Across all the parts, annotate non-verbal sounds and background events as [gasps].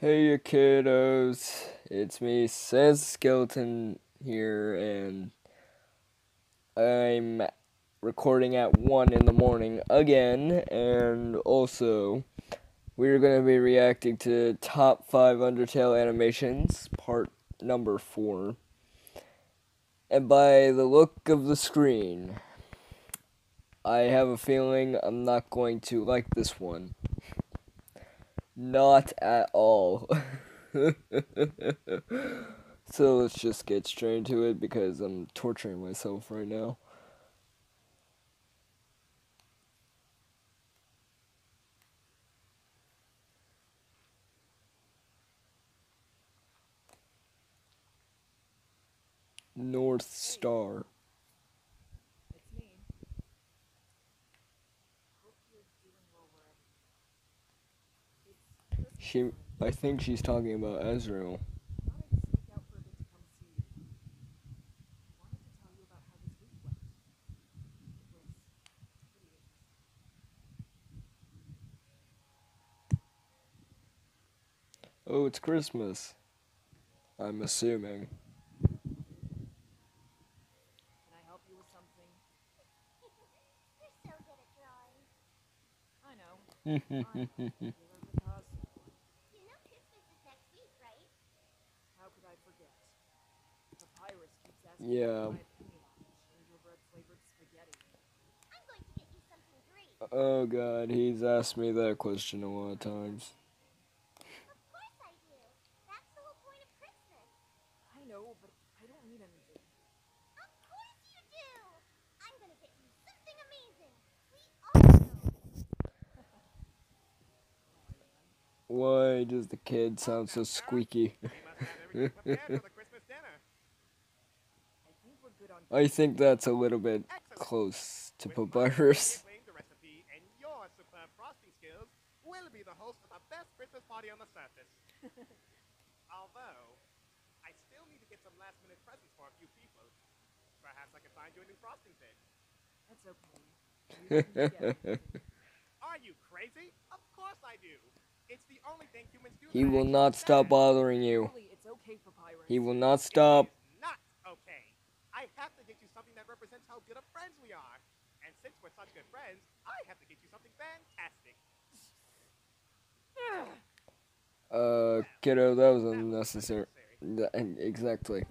Hey you kiddos, it's me, Sans Skeleton here, and I'm recording at 1 in the morning again, and also we're going to be reacting to top 5 Undertale animations, part number 4. And by the look of the screen, I have a feeling I'm not going to like this one. Not at all. [laughs] so let's just get straight into it because I'm torturing myself right now. North Star. She, I think she's talking about Ezreal. Oh, it's Christmas. I'm assuming. Can I help [laughs] you with something? You're so good at drawing. I know. I'm a regular Picasso. You know Christmas is next week, right? How could I forget? Papyrus keeps asking Yeah. for my opinion on gingerbread flavored spaghetti. I'm going to get you something great. oh god, he's asked me that question a lot of times. Of course I do. That's the whole point of Christmas. I know, but I don't need anything. Of course you do. I'm going to get you something amazing. We all. Why does the kid sound so squeaky? [laughs] [laughs] We must have everything prepared for the Christmas dinner. I think we're good on. I think that's a little bit Excellent. close to With my Papyrus. brilliant the recipe and your superb frosting skills, we'll be the host of the best Christmas party on the surface. [laughs] Although, I still need to get some last-minute presents for a few people. Perhaps I can find you a new frosting tin. That's okay. [laughs] You can get it. Are you crazy? Of course I do. It's the only thing humans do. He will not stop bothering you. Really, it's okay, Papyrus. He will not stop. is not okay. I have to get you something that represents how good of friends we are. And since we're such good friends, I have to get you something fantastic. [sighs] Uh, kiddo, that was That was unnecessary. unnecessary. Exactly.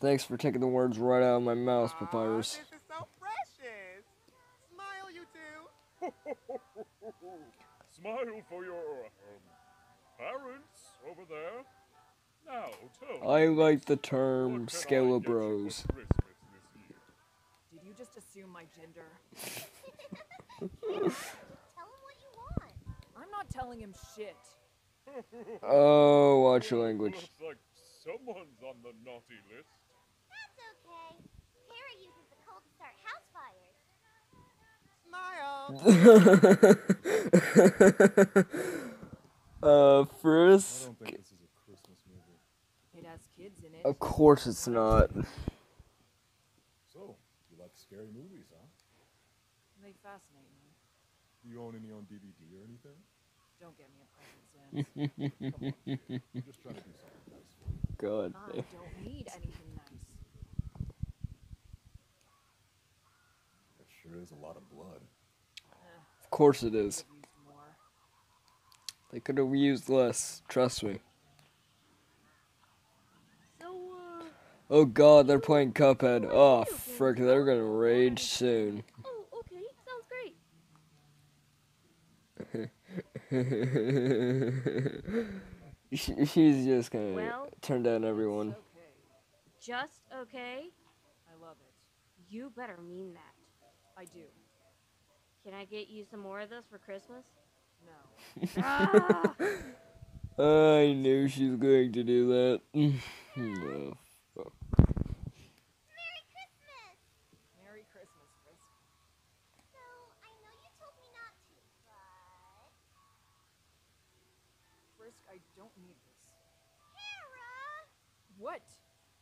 Thanks for taking the words right out of my mouth, Aw, Papyrus. This is so precious. Smile, you two. [laughs] Smile for your um, parents over there. Now, tell I like the what term can I get you Scalabros. for Christmas this year? Did you just assume my gender? [laughs] Tell him what you want. I'm not telling him shit. Oh, watch your language. Looks like someone's on the naughty list. That's okay. Chara uses the cold to start house fires. Smile. [laughs] uh, Frisk? think this is a Christmas movie. It has kids in it. Of course it's not. So, you like scary movies, huh? They fascinate me. Do you own any on DVD or anything? Don't get me a present, Sans. Come on, kid. I'm just trying to do something nice for you. God. [laughs] I don't need anything nice. That sure is a lot of blood. Of course it is. Could've used more. They could have used less. Trust me. So, uh. Oh god, they're playing Cuphead. Oh, frick, they're gonna rage soon. Oh, okay. Sounds great. She- [laughs] She's just gonna Well, turn down everyone. Okay. Just okay? I love it. You better mean that. I do. Can I get you some more of this for Christmas? No. [laughs] ah! [laughs] I knew she was going to do that. No. Merry Christmas! Merry Christmas, Frisk. So, I know you told me not to, but. Frisk, I don't need this. Chara! What?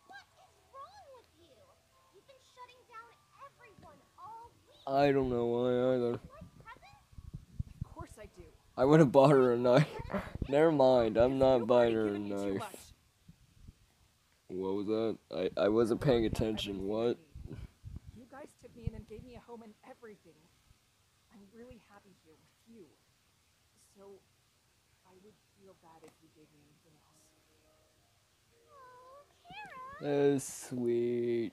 What is wrong with you? You've been shutting down everyone all week. I don't know why either. Of course I do. I would have bought her a knife. Never mind, I'm not You've buying her a given me too knife. What was that? I, I wasn't paying attention. What? You guys took me in and gave me a home and everything. I'm really happy here with you. So, I would feel bad if you gave me anything else. Oh, Chara. Oh, sweet.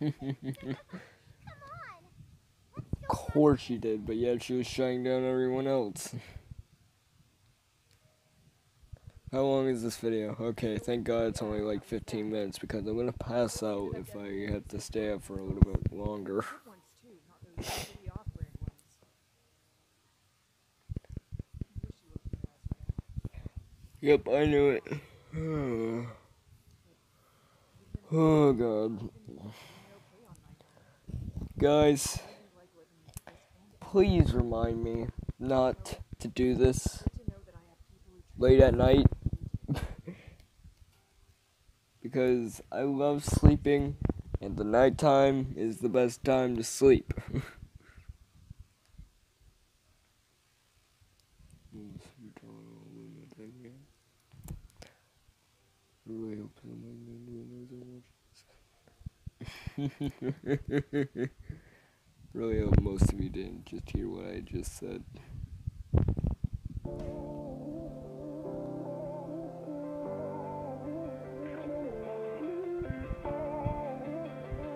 Something. Come on. Let's of course she did, but yet she was shutting down everyone else. [laughs] How long is this video? Okay, thank God it's only like 15 minutes because I'm gonna pass out if I have to stay up for a little bit longer. Good ones too, not those shitty off-brand ones. I wish you were here as well. Yep, I knew it. [sighs] oh God. You're okay on my own. Guys, You like living with this and please remind me not to do this to know that I have people who treat late at night because I love sleeping and the nighttime is the best time to sleep. Really [laughs] hope really hope most of you didn't just hear what I just said.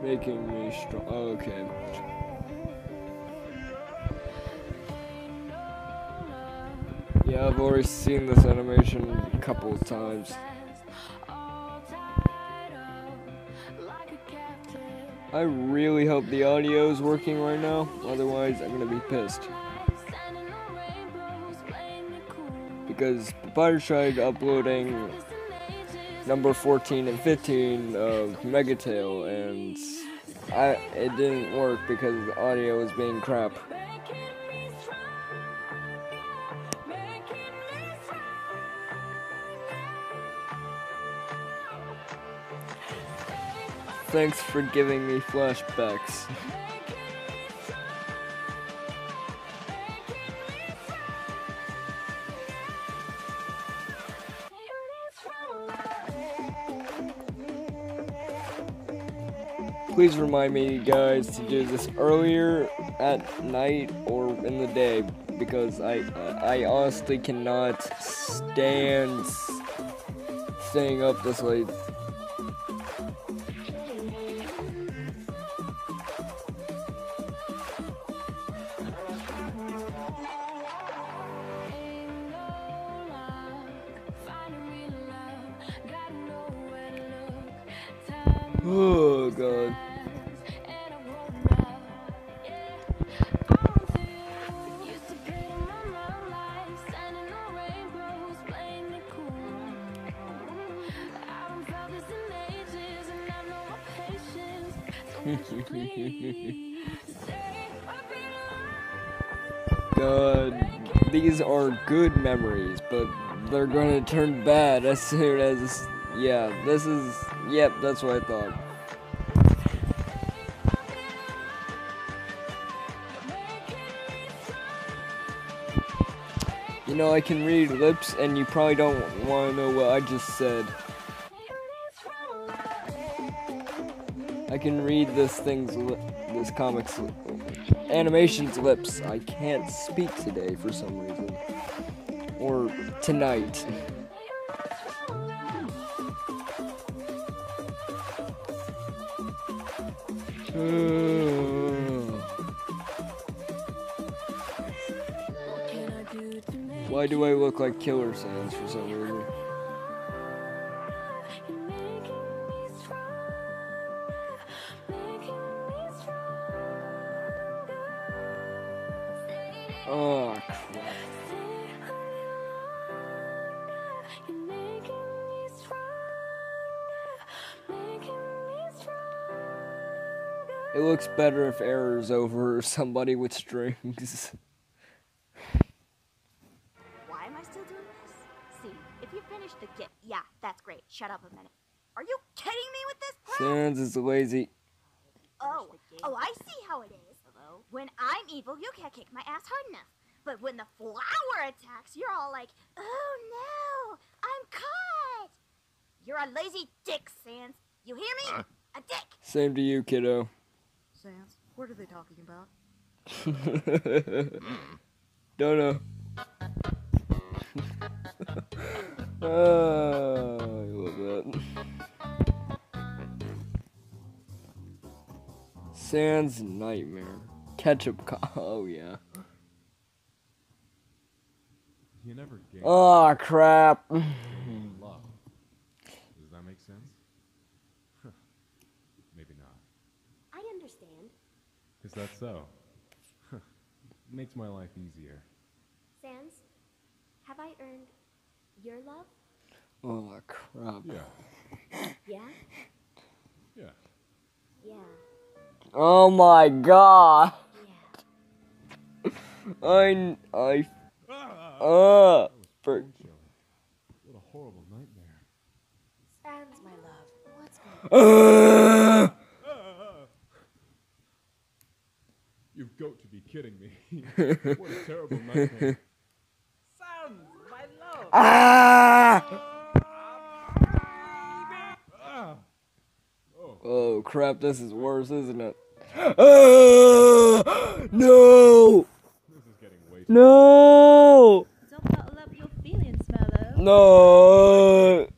Making me strong. Okay. Yeah, I've already seen this animation a couple of times. I really hope the audio is working right now, otherwise I'm gonna be pissed. Because Papyrus tried uploading number 14 and 15 of Megatail and I it didn't work because the audio was being crap. Thanks for giving me flashbacks. [laughs] Please remind me, guys, to do this earlier at night or in the day because I I honestly cannot stand staying up this late. God, these are good memories, but they're gonna turn bad as soon as. Yeah, this is. Yep, that's what I thought. You know, I can read lips, and you probably don't want to know what I just said. I can read this thing's li- this comic's li- animation's lips. I can't speak today for some reason, or tonight. Hmm. Why do I look like Killer Sans for some reason? Better if Error's over somebody with strings. Why am I still doing this? See, if you finish the gift, yeah, that's great. Shut up a minute. Are you kidding me with this crap? Sans is lazy. Oh, oh, I see how it is. When I'm evil, you can't kick my ass hard enough. But when the flower attacks, you're all like, oh no, I'm caught. You're a lazy dick, Sans. You hear me? Uh. A dick. Same to you, kiddo. Sans, what are they talking about? [laughs] Don't know. oh, [laughs] I love that. Sans nightmare. Ketchup. Co- [laughs] oh yeah. You never gain Oh ah, crap. love. Does that make sense? Maybe not. I understand. Is that so? [laughs] Makes my life easier. Sans, have I earned your love? Oh crap. Yeah. [laughs] Yeah? Yeah. Yeah. Oh my god. Yeah. [laughs] I I Ah! uh for, What a horrible nightmare. Sans, my love, what's going [sighs] uh, You've got to be kidding me. [laughs] [laughs] what a terrible nightmare. Sans, my love. ah! Ah! Oh, Oh crap, this is worse, isn't it? Ah! [gasps] No! this is getting way too No! Don't bottle up your feelings, Mellow. No! No.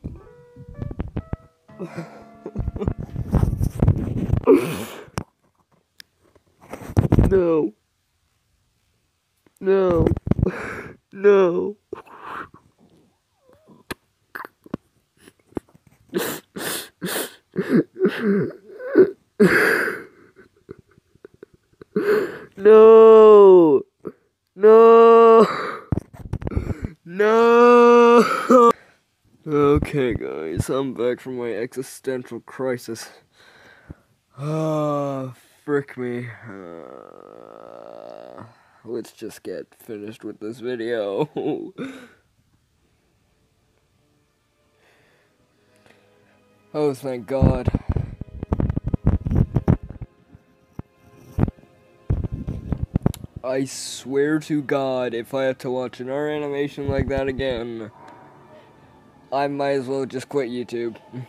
No. No. No. No. No. Okay, guys, I'm back from my existential crisis. Ah, frick me. Uh, let's just get finished with this video. [laughs] oh, thank God. I swear to God, if I have to watch another animation like that again, I might as well just quit YouTube. [laughs]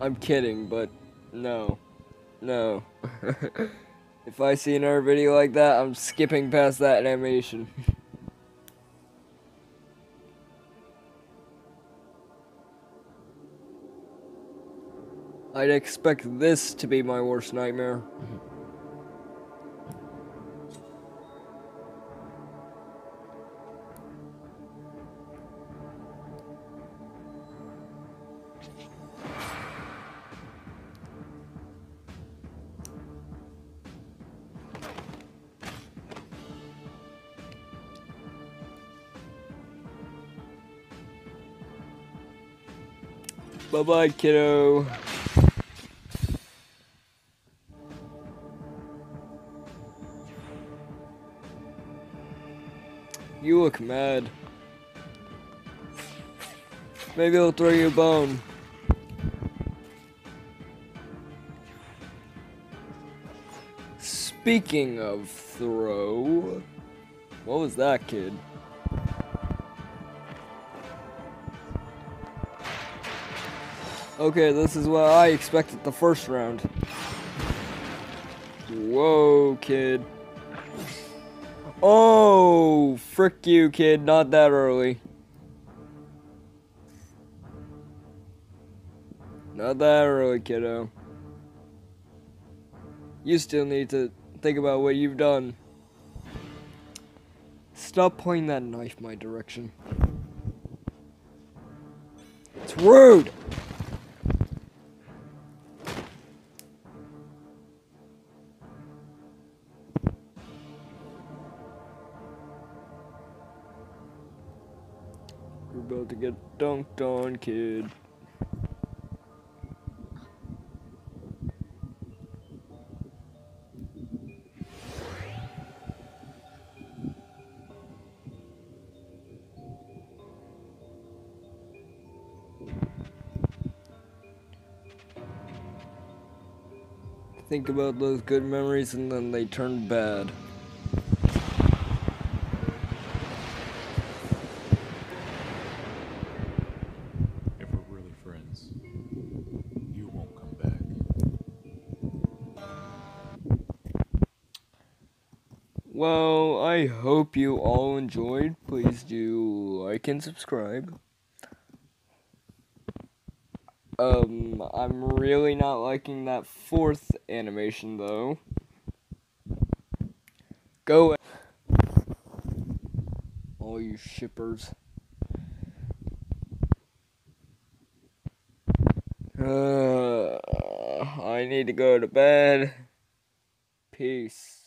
I'm kidding, but no. No. [laughs] if I see another video like that, I'm skipping past that animation. I'd expect this to be my worst nightmare. Mm-hmm. Bye bye, kiddo. You look mad. Maybe I'll throw you a bone. Speaking of throw, what was that, kid? Okay, this is what I expected the first round. Whoa, kid. Oh, frick you, kid. Not that early. Not that early, kiddo. You still need to think about what you've done. Stop pointing that knife my direction. It's rude! Dunked on, kid. Think about those good memories and then they turn bad. Hope you all enjoyed. Please do like and subscribe. Um, I'm really not liking that fourth animation though. Go all you shippers. Uh, I need to go to bed. Peace.